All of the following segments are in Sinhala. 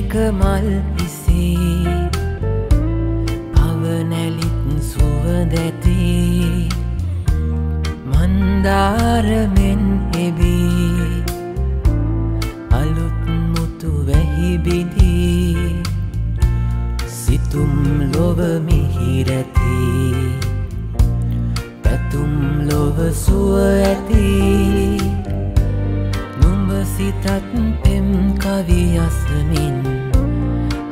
මේක මල් ඉසේ පවනැලිත් සුවදැති මන්දාරමෙන් එබී අලුත් මුතු වැහිබිදී සිතුම් ලොව මිහිරැති. පැතුම් ලොව සුව ඇති. නුඹ සිතත් පෙම් කවියසමින්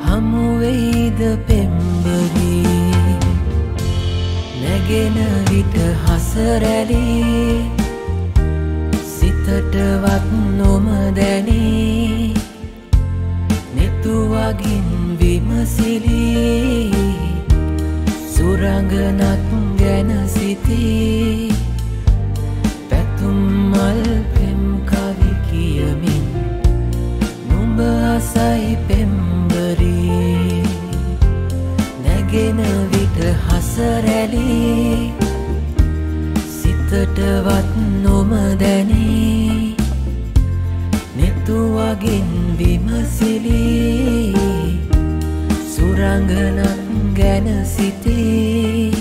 හමුවෙයිද පෙම්බරී නැගෙන විට හසරැලී? සිතටවත් නොම දැනී? නෙතුවගින් විමසිලී? සුරඟනක් ගැන සිතී? නුඹ අසයි පෙම්බරී. නැගෙන විට හසරැලී සිතටවත් නොම දැනී. නෙතුවගෙන් විමසිලී. සුරංගනක් ගැන සිතී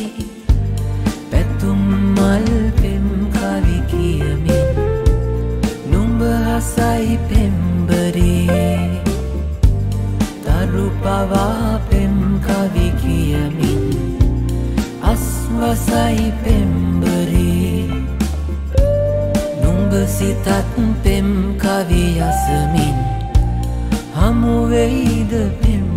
පැතුම් මල් පෙම් කවි කියමින් නුඹ හසයි පෙම්බරේ. තරු පවා පෙම් කවි කියමින් අස්වසයි පෙම්බරේ. නුඹ සිතත් පෙම් කවි යසමින් හමුවෙයිද පෙම්